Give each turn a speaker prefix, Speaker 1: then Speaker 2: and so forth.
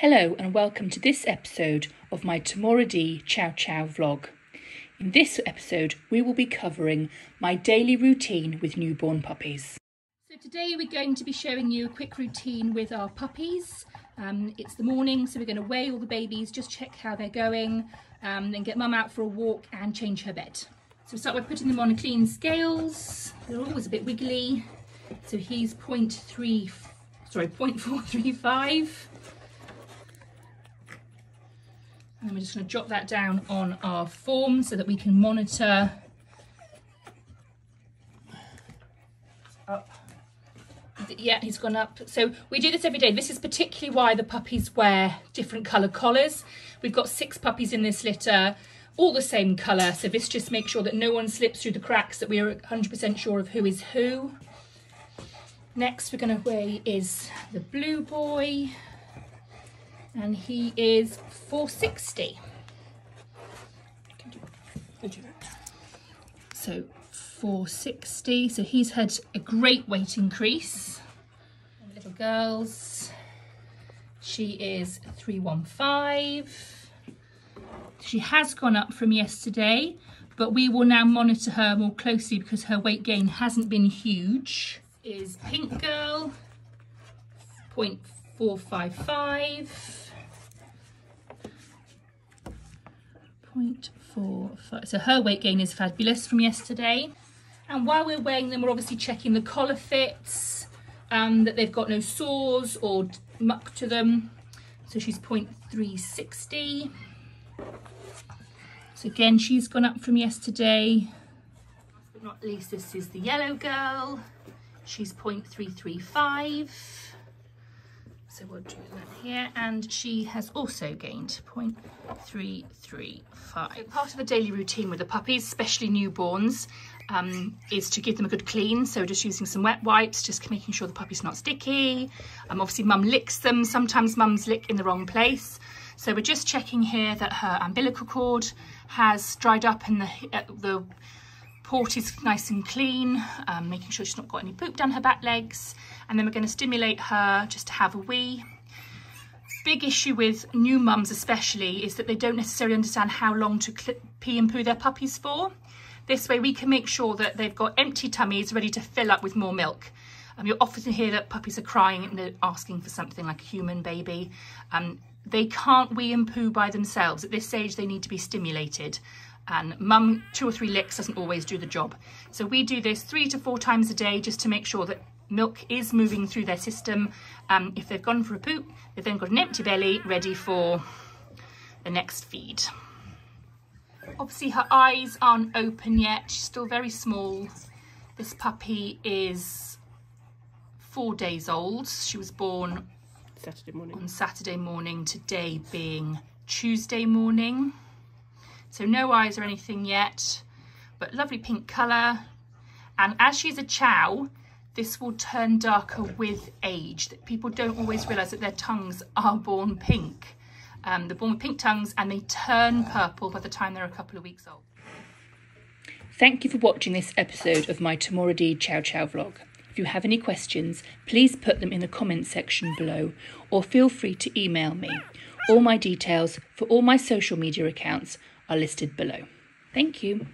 Speaker 1: Hello and welcome to this episode of my Tomorady Chow Chow vlog. In this episode, we will be covering my daily routine with newborn puppies.
Speaker 2: So today we're going to be showing you a quick routine with our puppies. Um, it's the morning, so we're going to weigh all the babies, just check how they're going, um, then get mum out for a walk and change her bed. So we start by putting them on a clean scales. They're always a bit wiggly. So he's 0.3, sorry, 0.435. And we're just going to jot that down on our form so that we can monitor up. Yeah, he's gone up. So we do this every day. This is particularly why the puppies wear different coloured collars. We've got six puppies in this litter, all the same colour. So this just makes sure that no one slips through the cracks, that we are 100% sure of who is who. Next we're going to weigh is the blue boy and he is 460. So 460, so he's had a great weight increase. Little girls, she is 315. She has gone up from yesterday, but we will now monitor her more closely because her weight gain hasn't been huge. Is Pink Girl, 0.455. 0.45. So her weight gain is fabulous from yesterday. And while we're weighing them, we're obviously checking the collar fits, um, that they've got no sores or muck to them. So she's 0.360. So again, she's gone up from yesterday. But not least, this is the yellow girl. She's 0.335. So we'll do that here. And she has also gained 0.335. So part of the daily routine with the puppies, especially newborns, um, is to give them a good clean. So just using some wet wipes, just making sure the puppy's not sticky. Um, obviously mum licks them. Sometimes mums lick in the wrong place. So we're just checking here that her umbilical cord has dried up and the, uh, the port is nice and clean, um, making sure she's not got any poop down her back legs. And then we're going to stimulate her just to have a wee. Big issue with new mums especially is that they don't necessarily understand how long to pee and poo their puppies for. This way we can make sure that they've got empty tummies ready to fill up with more milk. Um, you'll often hear that puppies are crying and they're asking for something like a human baby. Um, they can't wee and poo by themselves. At this stage, they need to be stimulated and mum two or three licks doesn't always do the job. So we do this three to four times a day just to make sure that milk is moving through their system. Um, if they've gone for a poop, they've then got an empty belly ready for the next feed. Obviously her eyes aren't open yet, she's still very small. This puppy is four days old. She was born
Speaker 3: Saturday morning.
Speaker 2: on Saturday morning, today being Tuesday morning. So no eyes or anything yet, but lovely pink colour. And as she's a chow, this will turn darker with age. People don't always realise that their tongues are born pink. Um, they're born with pink tongues and they turn purple by the time they're a couple of weeks old.
Speaker 1: Thank you for watching this episode of my Tomorady Chow Chow vlog. If you have any questions, please put them in the comments section below or feel free to email me. All my details for all my social media accounts are listed below. Thank you.